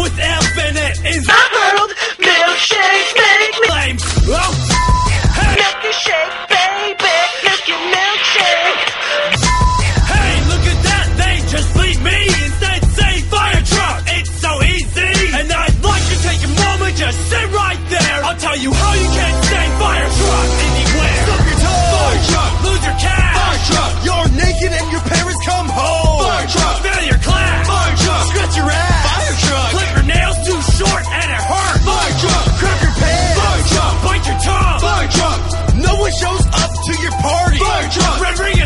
with Red ring.